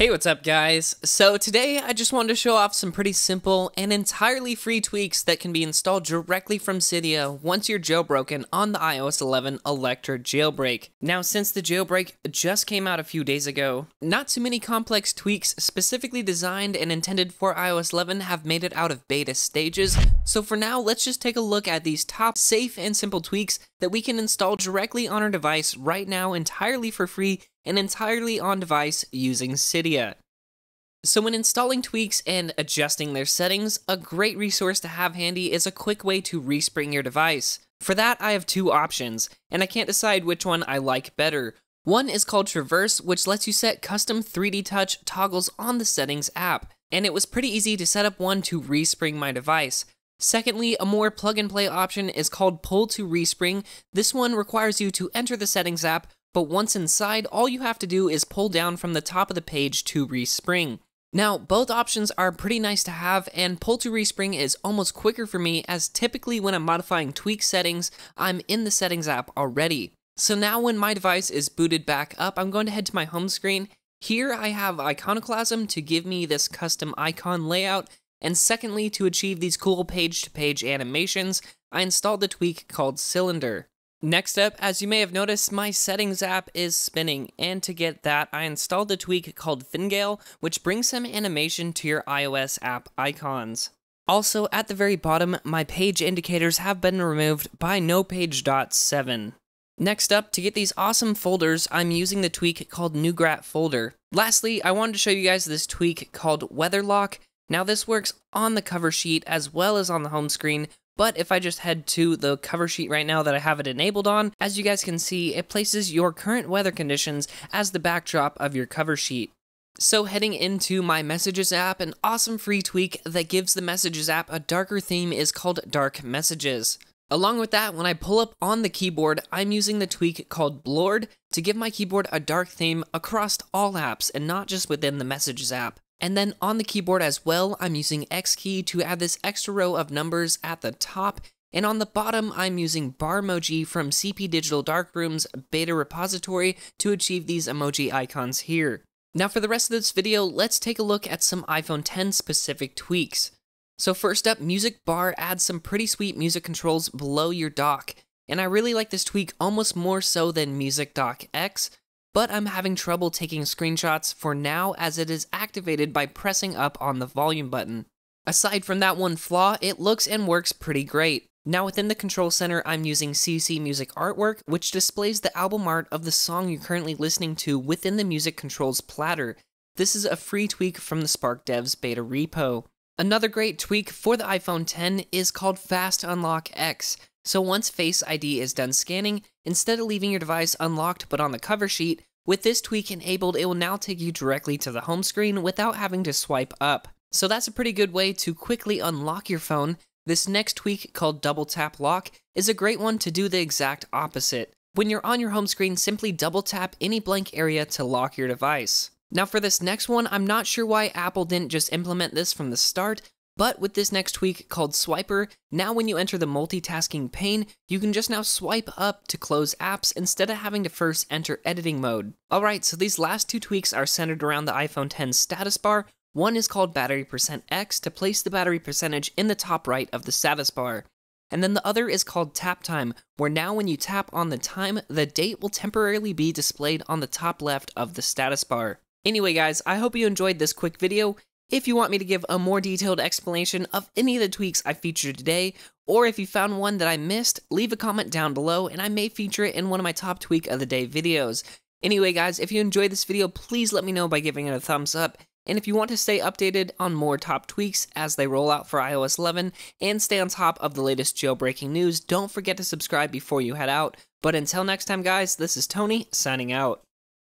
Hey, what's up guys? So today I just wanted to show off some pretty simple and entirely free tweaks that can be installed directly from Cydia once you're jailbroken on the iOS 11 Electra jailbreak. Now since the jailbreak just came out a few days ago, not too many complex tweaks specifically designed and intended for iOS 11 have made it out of beta stages, so for now let's just take a look at these top safe and simple tweaks that we can install directly on our device right now entirely for free and entirely on device using Cydia. So when installing tweaks and adjusting their settings, a great resource to have handy is a quick way to respring your device. For that, I have two options, and I can't decide which one I like better. One is called Traverse, which lets you set custom 3D touch toggles on the settings app, and it was pretty easy to set up one to respring my device. Secondly, a more plug and play option is called Pull to Respring. This one requires you to enter the settings app, but once inside, all you have to do is pull down from the top of the page to respring. Now, both options are pretty nice to have, and pull to respring is almost quicker for me as typically when I'm modifying tweak settings, I'm in the settings app already. So now when my device is booted back up, I'm going to head to my home screen. Here I have Iconoclasm to give me this custom icon layout, and secondly, to achieve these cool page-to-page -page animations, I installed the tweak called Cylinder. Next up, as you may have noticed, my settings app is spinning, and to get that, I installed a tweak called Fingal, which brings some animation to your iOS app icons. Also, at the very bottom, my page indicators have been removed by NoPageDots7. Next up, to get these awesome folders, I'm using the tweak called Nougat Folder. Lastly, I wanted to show you guys this tweak called Weatherlock. Now this works on the cover sheet as well as on the home screen, but if I just head to the cover sheet right now that I have it enabled on, as you guys can see, it places your current weather conditions as the backdrop of your cover sheet. So heading into my Messages app, an awesome free tweak that gives the Messages app a darker theme is called Dark Messages. Along with that, when I pull up on the keyboard, I'm using the tweak called Bloard to give my keyboard a dark theme across all apps and not just within the Messages app. And then on the keyboard as well, I'm using ExKey to add this extra row of numbers at the top. And on the bottom, I'm using Barmoji from CP Digital Darkroom's beta repository to achieve these emoji icons here. Now for the rest of this video, let's take a look at some iPhone 10 specific tweaks. So first up, Music Bar adds some pretty sweet music controls below your dock. And I really like this tweak almost more so than Music Dock X, but I'm having trouble taking screenshots for now as it is activated by pressing up on the volume button. Aside from that one flaw, it looks and works pretty great. Now within the control center, I'm using CC Music Artwork, which displays the album art of the song you're currently listening to within the Music Controls platter. This is a free tweak from the Spark Devs beta repo. Another great tweak for the iPhone 10 is called Fast Unlock X. So once Face ID is done scanning, instead of leaving your device unlocked but on the cover sheet, with this tweak enabled, it will now take you directly to the home screen without having to swipe up. So that's a pretty good way to quickly unlock your phone. This next tweak called Double Tap Lock is a great one to do the exact opposite. When you're on your home screen, simply double tap any blank area to lock your device. Now for this next one, I'm not sure why Apple didn't just implement this from the start, but with this next tweak called Swiper, now when you enter the multitasking pane, you can just now swipe up to close apps instead of having to first enter editing mode. Alright, so these last two tweaks are centered around the iPhone 10 status bar. One is called Battery Percent X to place the battery percentage in the top right of the status bar. And then the other is called Tap Time, where now when you tap on the time, the date will temporarily be displayed on the top left of the status bar. Anyway guys, I hope you enjoyed this quick video. If you want me to give a more detailed explanation of any of the tweaks I featured today, or if you found one that I missed, leave a comment down below and I may feature it in one of my top tweak of the day videos. Anyway guys, if you enjoyed this video, please let me know by giving it a thumbs up, and if you want to stay updated on more top tweaks as they roll out for iOS 11 and stay on top of the latest jailbreaking news, don't forget to subscribe before you head out. But until next time guys, this is Tony, signing out.